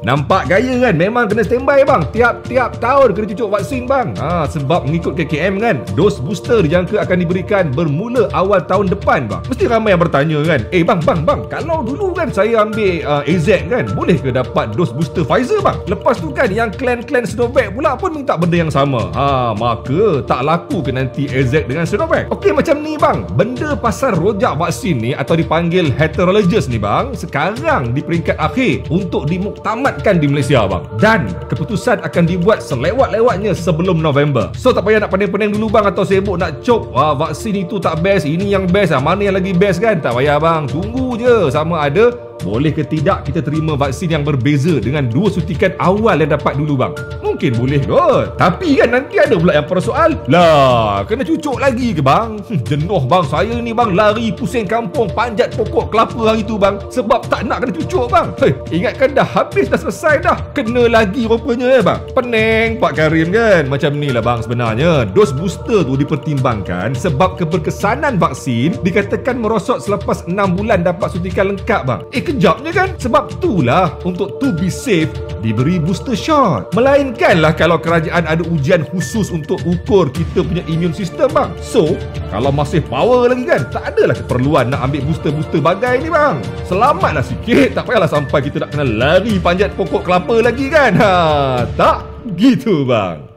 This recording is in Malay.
Nampak gaya kan? Memang kena standby bang. Tiap-tiap tahun kena cucuk vaksin bang. Ha, Sebab mengikut KKM kan Dos booster dijangka akan diberikan Bermula awal tahun depan bang. Mesti ramai yang bertanya kan? Eh bang bang bang Kalau dulu kan saya ambil uh, AZ kan Boleh ke dapat dos booster Pfizer bang? Lepas tu kan Yang klan-klan Sinovac pula pun minta benda yang sama. Ha, Maka tak laku ke nanti AZ dengan Sinovac? Okey macam ni bang. Benda pasal rojak vaksin ni Atau dipanggil heterologous ni bang Sekarang di peringkat akhir Untuk dimuktamad diselamatkan di Malaysia bang dan keputusan akan dibuat selewat-lewatnya sebelum November. So tak payah nak pening-pening dulu bang atau sibuk nak cop Wah, vaksin itu tak best ini yang best. Lah. mana yang lagi best kan? Tak payah bang. Tunggu je. Sama ada boleh ke tidak kita terima vaksin yang berbeza dengan dua suntikan awal yang dapat dulu bang? Mungkin boleh kot. Tapi kan nanti ada pula yang persoal. Lah, kena cucuk lagi ke bang? Hmm, jenuh bang, saya ni bang lari pusing kampung panjat pokok kelapa hari tu bang. Sebab tak nak kena cucuk bang. Hei, ingatkan dah habis dah selesai dah. Kena lagi rupanya eh bang. Pening Pak Karim kan? Macam ni lah bang sebenarnya. Dos booster tu dipertimbangkan sebab keberkesanan vaksin dikatakan merosot selepas 6 bulan dapat suntikan lengkap bang. Eh sekejapnya kan? Sebab itulah Untuk to be safe Diberi booster shot. Melainkanlah Kalau kerajaan ada ujian khusus Untuk ukur kita punya immune system bang. So Kalau masih power lagi kan? Tak adalah keperluan Nak ambil booster-booster bagai ni bang. Selamatlah sikit. Tak payahlah sampai kita nak kena lari Panjat pokok kelapa lagi kan? Ha, Tak Gitu bang